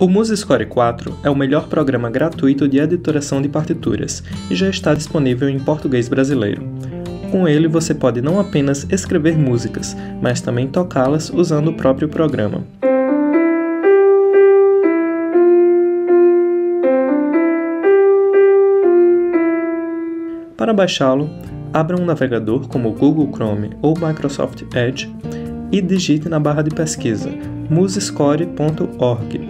O MuseScore 4 é o melhor programa gratuito de editoração de partituras e já está disponível em português brasileiro. Com ele você pode não apenas escrever músicas, mas também tocá-las usando o próprio programa. Para baixá-lo, abra um navegador como Google Chrome ou Microsoft Edge e digite na barra de pesquisa musescore.org.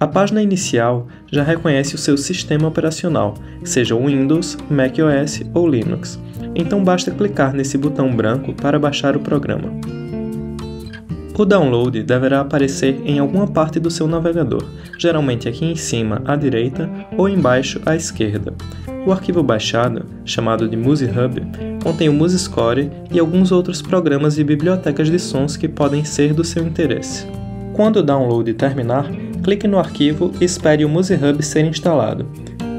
A página inicial já reconhece o seu sistema operacional, seja Windows, macOS ou Linux, então basta clicar nesse botão branco para baixar o programa. O download deverá aparecer em alguma parte do seu navegador, geralmente aqui em cima à direita ou embaixo à esquerda. O arquivo baixado, chamado de MuseHub, contém o MuseScore e alguns outros programas e bibliotecas de sons que podem ser do seu interesse. Quando o download terminar, clique no arquivo e espere o MuseHub ser instalado.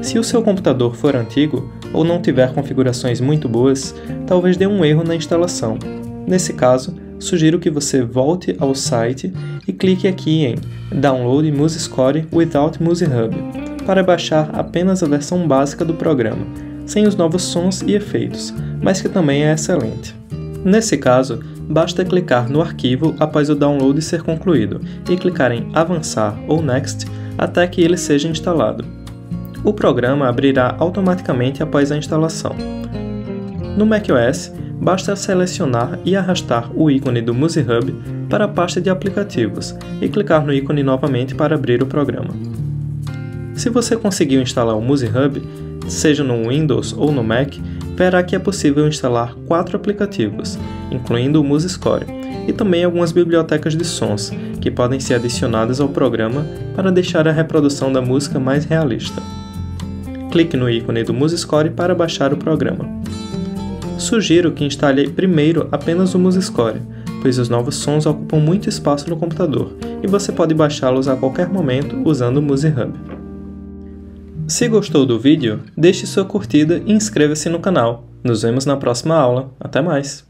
Se o seu computador for antigo ou não tiver configurações muito boas, talvez dê um erro na instalação. Nesse caso, sugiro que você volte ao site e clique aqui em Download MuseScore Without MuseHub para baixar apenas a versão básica do programa, sem os novos sons e efeitos, mas que também é excelente. Nesse caso, basta clicar no arquivo após o download ser concluído e clicar em Avançar ou Next até que ele seja instalado. O programa abrirá automaticamente após a instalação. No macOS, basta selecionar e arrastar o ícone do MuseHub para a pasta de aplicativos e clicar no ícone novamente para abrir o programa. Se você conseguiu instalar o MuseHub, seja no Windows ou no Mac, verá que é possível instalar quatro aplicativos, incluindo o MuseScore, e também algumas bibliotecas de sons, que podem ser adicionadas ao programa para deixar a reprodução da música mais realista. Clique no ícone do MuseScore para baixar o programa. Sugiro que instale primeiro apenas o MuseScore, pois os novos sons ocupam muito espaço no computador e você pode baixá-los a qualquer momento usando o MuseHub. Se gostou do vídeo, deixe sua curtida e inscreva-se no canal. Nos vemos na próxima aula. Até mais!